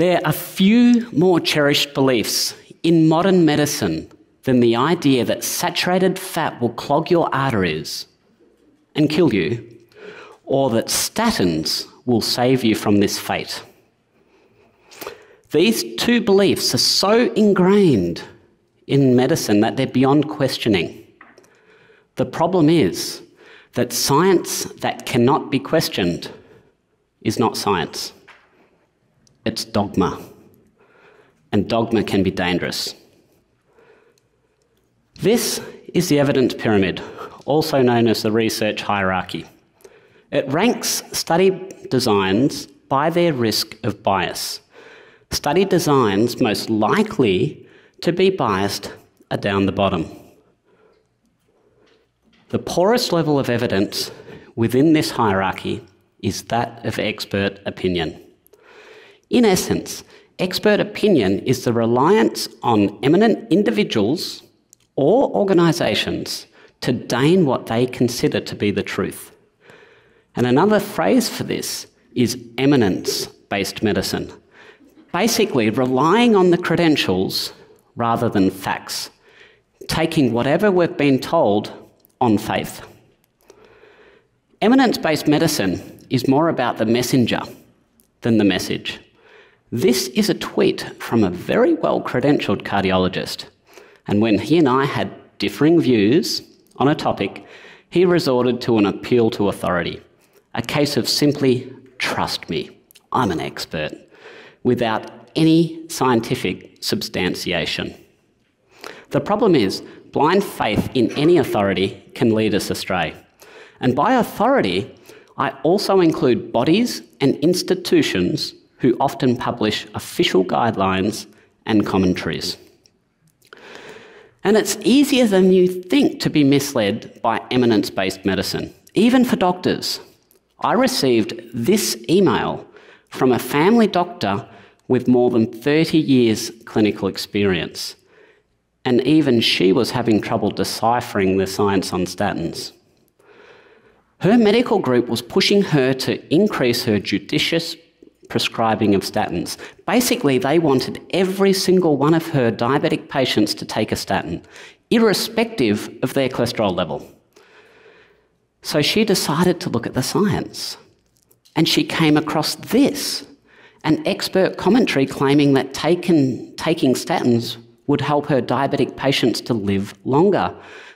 There are few more cherished beliefs in modern medicine than the idea that saturated fat will clog your arteries and kill you, or that statins will save you from this fate. These two beliefs are so ingrained in medicine that they're beyond questioning. The problem is that science that cannot be questioned is not science, it's dogma. And dogma can be dangerous. This is the evidence pyramid, also known as the research hierarchy. It ranks study designs by their risk of bias. Study designs most likely to be biased are down the bottom. The poorest level of evidence within this hierarchy is that of expert opinion. In essence, expert opinion is the reliance on eminent individuals or organisations to deign what they consider to be the truth. And another phrase for this is eminence based medicine. Basically, relying on the credentials rather than facts, taking whatever we've been told on faith. Eminence based medicine is more about the messenger than the message. This is a tweet from a very well credentialed cardiologist. And when he and I had differing views on a topic, he resorted to an appeal to authority, a case of simply trust me, I'm an expert, without any scientific substantiation. The problem is, blind faith in any authority can lead us astray. And by authority, I also include bodies and institutions who often publish official guidelines and commentaries. And it's easier than you think to be misled by eminence based medicine, even for doctors. I received this email from a family doctor with more than 30 years clinical experience, and even she was having trouble deciphering the science on statins. Her medical group was pushing her to increase her judicious prescribing of statins. Basically, they wanted every single one of her diabetic patients to take a statin, irrespective of their cholesterol level. So she decided to look at the science. And she came across this an expert commentary claiming that taken, taking statins would help her diabetic patients to live longer,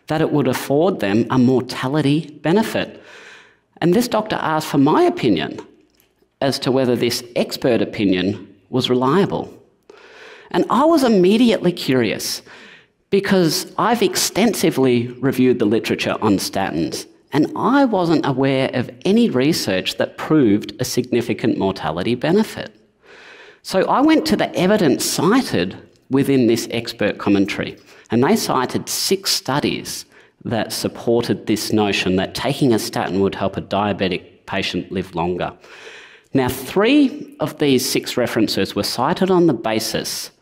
that it would afford them a mortality benefit. And this doctor asked for my opinion as to whether this expert opinion was reliable. And I was immediately curious because I've extensively reviewed the literature on statins and I wasn't aware of any research that proved a significant mortality benefit. So I went to the evidence cited within this expert commentary, and they cited six studies that supported this notion that taking a statin would help a diabetic patient live longer. Now, three of these six references were cited on the basis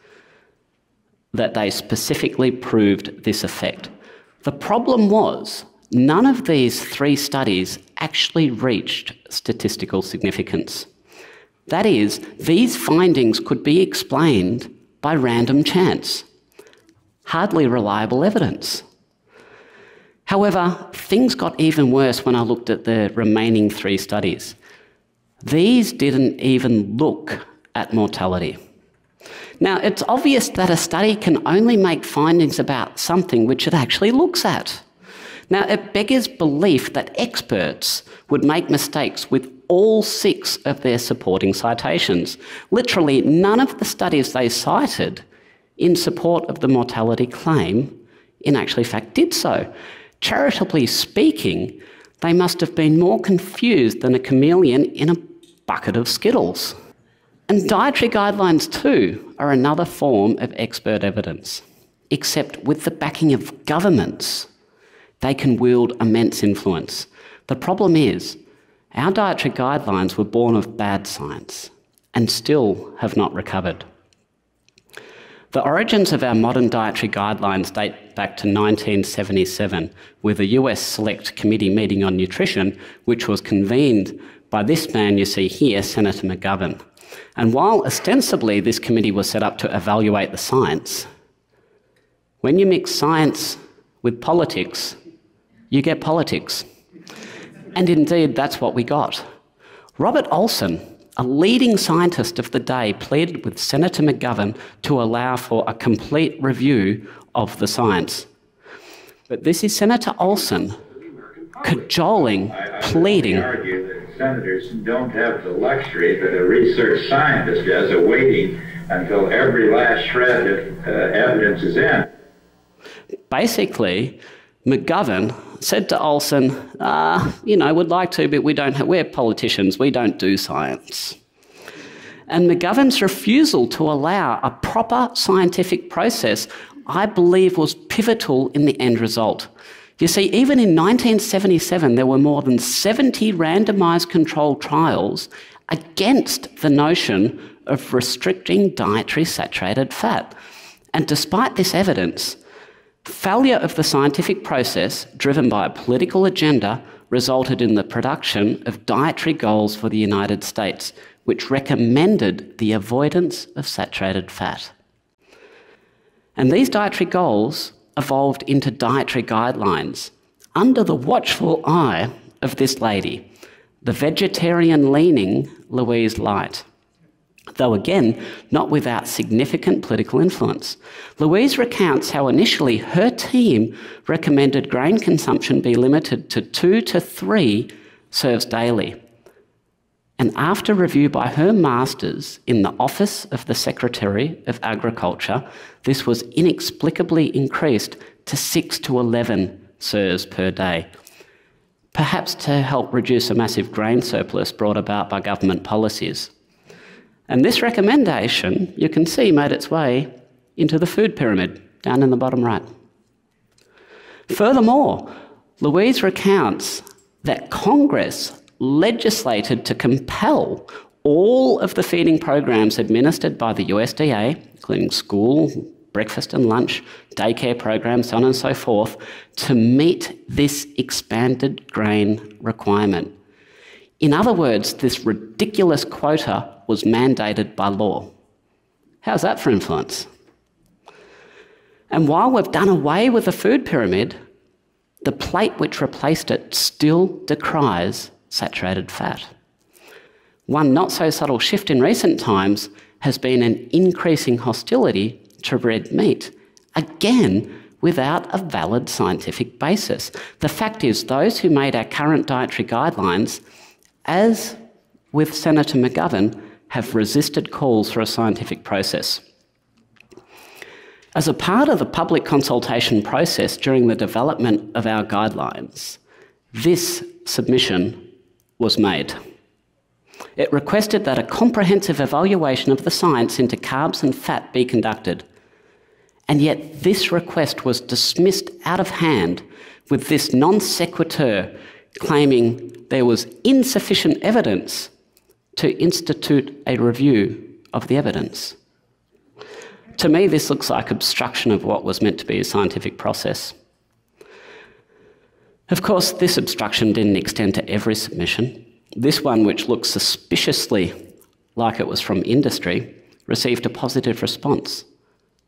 that they specifically proved this effect. The problem was none of these three studies actually reached statistical significance. That is, these findings could be explained by random chance. Hardly reliable evidence. However, things got even worse when I looked at the remaining three studies. These didn't even look at mortality. Now, it's obvious that a study can only make findings about something which it actually looks at. Now, it beggars belief that experts would make mistakes with all six of their supporting citations. Literally, none of the studies they cited in support of the mortality claim in actual fact did so. Charitably speaking, they must have been more confused than a chameleon in a bucket of Skittles. And dietary guidelines, too, are another form of expert evidence, except with the backing of governments, they can wield immense influence. The problem is, our dietary guidelines were born of bad science and still have not recovered. The origins of our modern dietary guidelines date back to 1977 with a US Select Committee meeting on nutrition, which was convened by this man you see here, Senator McGovern. And while ostensibly this committee was set up to evaluate the science, when you mix science with politics, you get politics. And indeed, that's what we got. Robert Olson, a leading scientist of the day, pleaded with Senator McGovern to allow for a complete review of the science. But this is Senator Olson cajoling, pleading. Senators don't have the luxury that a research scientist has of waiting until every last shred of uh, evidence is in. Basically, McGovern said to Olson, uh, you know, would like to, but we don't have, we're politicians, we don't do science. And McGovern's refusal to allow a proper scientific process, I believe, was pivotal in the end result. You see, even in 1977, there were more than 70 randomised controlled trials against the notion of restricting dietary saturated fat. And despite this evidence, failure of the scientific process, driven by a political agenda, resulted in the production of dietary goals for the United States, which recommended the avoidance of saturated fat. And these dietary goals evolved into dietary guidelines under the watchful eye of this lady, the vegetarian leaning Louise Light. Though again, not without significant political influence. Louise recounts how initially her team recommended grain consumption be limited to two to three serves daily. And after review by her masters in the Office of the Secretary of Agriculture, this was inexplicably increased to 6 to 11 serves per day, perhaps to help reduce a massive grain surplus brought about by government policies. And this recommendation, you can see, made its way into the food pyramid down in the bottom right. Furthermore, Louise recounts that Congress legislated to compel all of the feeding programs administered by the USDA, including school, breakfast and lunch, daycare programs, so on and so forth, to meet this expanded grain requirement. In other words, this ridiculous quota was mandated by law. How's that for influence? And while we've done away with the food pyramid, the plate which replaced it still decries saturated fat. One not so subtle shift in recent times has been an increasing hostility to red meat, again without a valid scientific basis. The fact is, those who made our current dietary guidelines, as with Senator McGovern, have resisted calls for a scientific process. As a part of the public consultation process during the development of our guidelines, this submission was made. It requested that a comprehensive evaluation of the science into carbs and fat be conducted. And yet, this request was dismissed out of hand with this non sequitur claiming there was insufficient evidence to institute a review of the evidence. To me, this looks like obstruction of what was meant to be a scientific process. Of course, this obstruction didn't extend to every submission. This one, which looks suspiciously like it was from industry, received a positive response.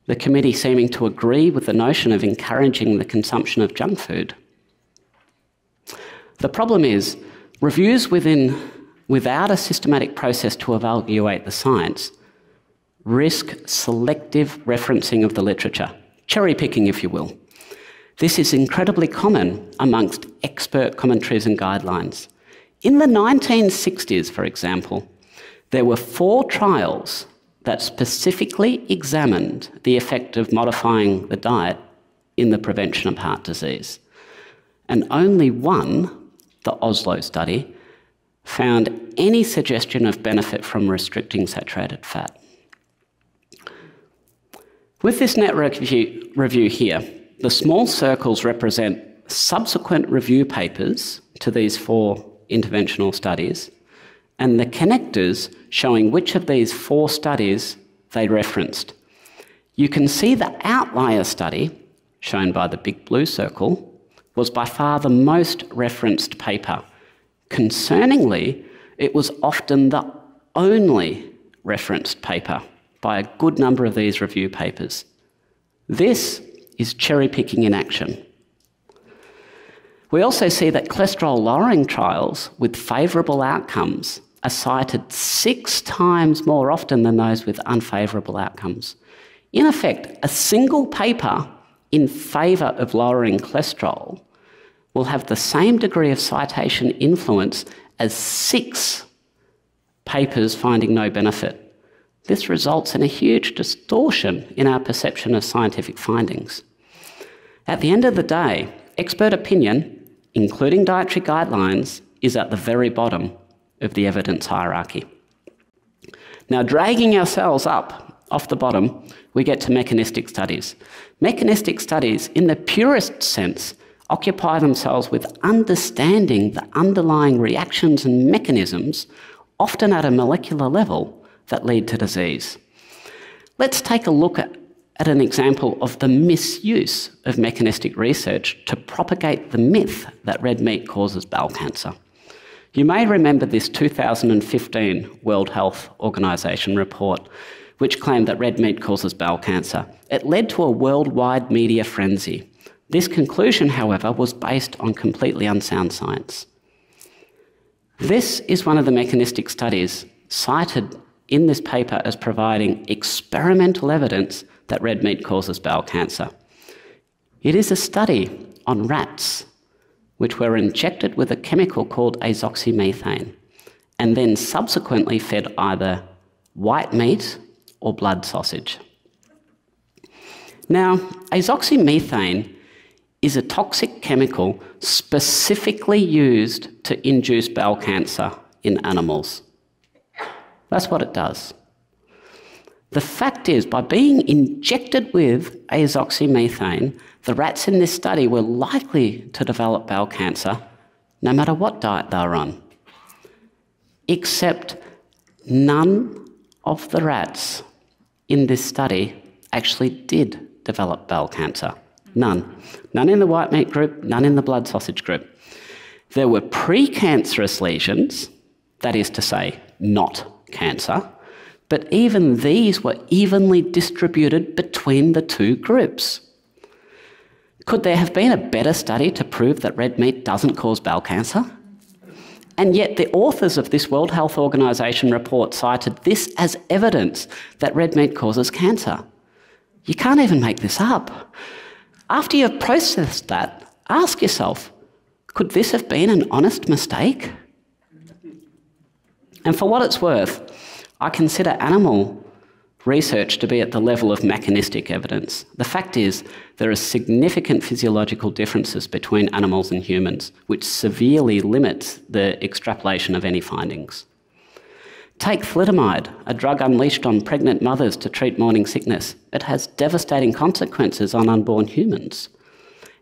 The committee seeming to agree with the notion of encouraging the consumption of junk food. The problem is, reviews within, without a systematic process to evaluate the science risk selective referencing of the literature, cherry picking, if you will. This is incredibly common amongst expert commentaries and guidelines. In the 1960s, for example, there were four trials that specifically examined the effect of modifying the diet in the prevention of heart disease. And only one, the Oslo study, found any suggestion of benefit from restricting saturated fat. With this network review, here, the small circles represent subsequent review papers to these four interventional studies, and the connectors showing which of these four studies they referenced. You can see the outlier study, shown by the big blue circle, was by far the most referenced paper. Concerningly, it was often the only referenced paper by a good number of these review papers. This is cherry picking in action. We also see that cholesterol lowering trials with favourable outcomes are cited six times more often than those with unfavourable outcomes. In effect, a single paper in favour of lowering cholesterol will have the same degree of citation influence as six papers finding no benefit. This results in a huge distortion in our perception of scientific findings. At the end of the day, expert opinion, including dietary guidelines, is at the very bottom of the evidence hierarchy. Now, dragging ourselves up off the bottom, we get to mechanistic studies. Mechanistic studies, in the purest sense, occupy themselves with understanding the underlying reactions and mechanisms, often at a molecular level, that lead to disease. Let's take a look at, at an example of the misuse of mechanistic research to propagate the myth that red meat causes bowel cancer. You may remember this 2015 World Health Organization report, which claimed that red meat causes bowel cancer. It led to a worldwide media frenzy. This conclusion, however, was based on completely unsound science. This is one of the mechanistic studies cited in this paper as providing experimental evidence that red meat causes bowel cancer. It is a study on rats which were injected with a chemical called azoxymethane and then subsequently fed either white meat or blood sausage. Now, azoxymethane is a toxic chemical specifically used to induce bowel cancer in animals. That's what it does. The fact is, by being injected with azoxymethane, the rats in this study were likely to develop bowel cancer no matter what diet they were on. Except none of the rats in this study actually did develop bowel cancer. None. None in the white meat group, none in the blood sausage group. There were precancerous lesions, that is to say, not cancer, but even these were evenly distributed between the two groups. Could there have been a better study to prove that red meat doesn't cause bowel cancer? And yet, the authors of this World Health Organization report cited this as evidence that red meat causes cancer. You can't even make this up. After you've processed that, ask yourself could this have been an honest mistake? And for what it's worth, I consider animal research to be at the level of mechanistic evidence. The fact is, there are significant physiological differences between animals and humans, which severely limits the extrapolation of any findings. Take thalidomide, a drug unleashed on pregnant mothers to treat morning sickness. It has devastating consequences on unborn humans.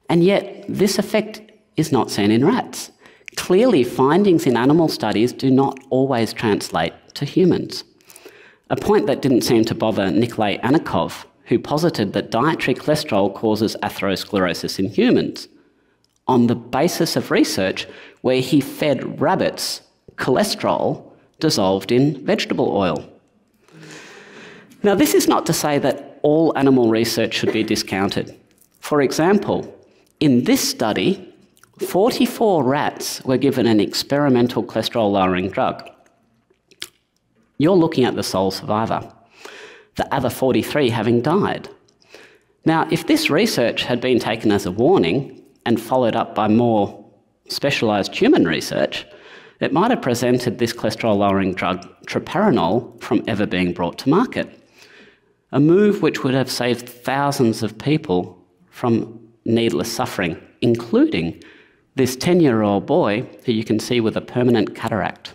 And yet, this effect is not seen in rats. Clearly, findings in animal studies do not always translate to humans a point that didn't seem to bother Nikolay Anichkov, who posited that dietary cholesterol causes atherosclerosis in humans on the basis of research where he fed rabbits cholesterol dissolved in vegetable oil. Now, this is not to say that all animal research should be discounted. For example, in this study, 44 rats were given an experimental cholesterol lowering drug you're looking at the sole survivor, the other 43 having died. Now, if this research had been taken as a warning and followed up by more specialised human research, it might have prevented this cholesterol lowering drug, triparanol, from ever being brought to market. A move which would have saved thousands of people from needless suffering, including this 10 year old boy who you can see with a permanent cataract.